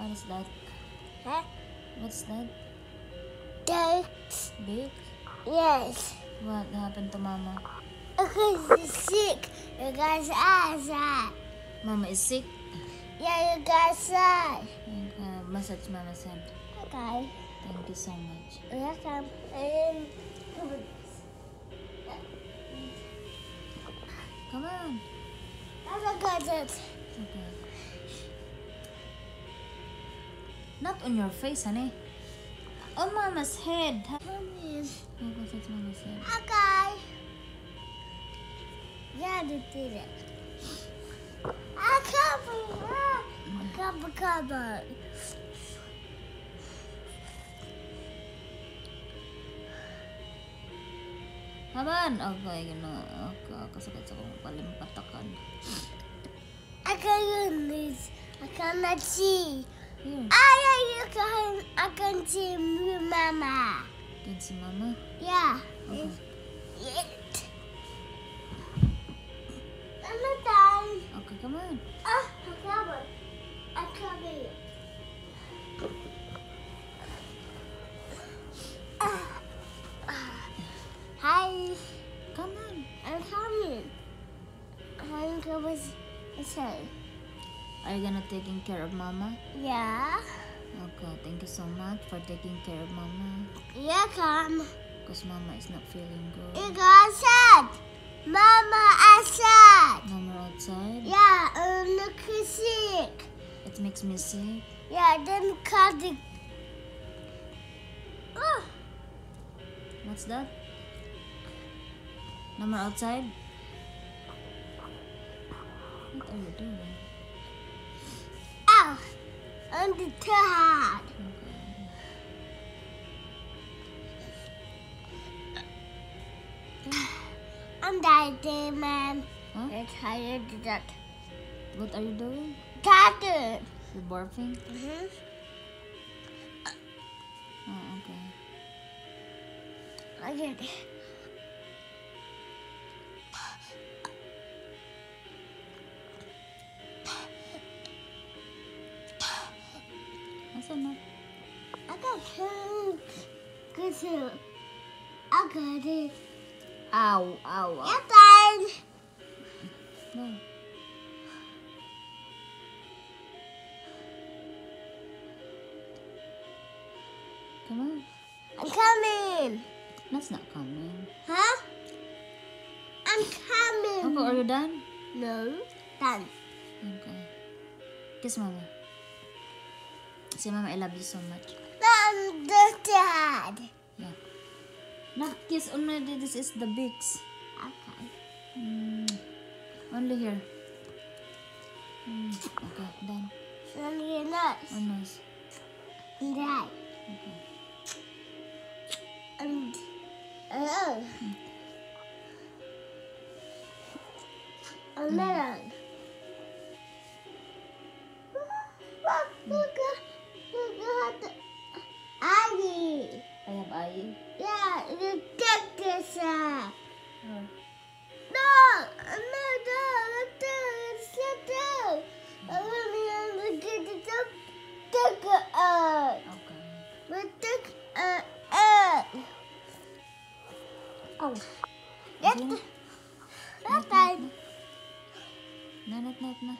What is that? Huh? What's that? That's, Big? yes. What happened to Mama? Because you're sick. You guys are sad. Mama is sick. Yeah, you guys sad. Uh, massage Mama's head. Okay. Thank you so much. Welcome. And Come on. I got it. Okay. Not on your face, honey. On Mama's head. Ha- Come in. Oh, Mama's head. Okay. Yeah, they did it. I cover. Cover, cover. Haman! Okay, gino. Okay, kasakit sa kong palimpatakan. I can use this. I cannot see. Here, Ah, yeah, you can. I can see Mama. can si Mama. Yeah. Okay. It. Mama, time. Okay, come on. Ah, I cover. I cover. Ah. Hi. Come on. I'm coming. I'm coming. Say. Are you gonna taking care of Mama? Yeah. Okay, thank you so much for taking care of Mama. Yeah, come. Because Mama is not feeling good. You got sad. Mama, I sad. Mama outside. Yeah, um, look sick. It makes me sick. Yeah, then cut the. Oh, What's that? Mama outside? What are you doing? Ow. On the tired. I'm tired, man. Huh? I'm tired that. What are you doing? Tired. You're barfing? Mm-hmm. Oh, okay. I get it. Asa na? I got two. Good too. I got it. Ow, ow, ow. You're done. No. Come on. I'm coming. That's not coming. Huh? I'm coming. Okay, are you done? No. Done. Okay. Kiss Mama. Say Mama, I love you so much. I'm the dad. Yeah. Not kiss only. This is the bigs. Okay. Mm, only here. Mm, okay, done. So you're nuts. Oh, nice. Dad. Okay. And oh. A melon. Look, look I have eye. Yeah, you take this out. Oh. No, no, no, look down, sit down. I want to get it up. Take uh, uh, uh. it out. Okay. We take it out. Oh. The. That time. Na, na, na, na.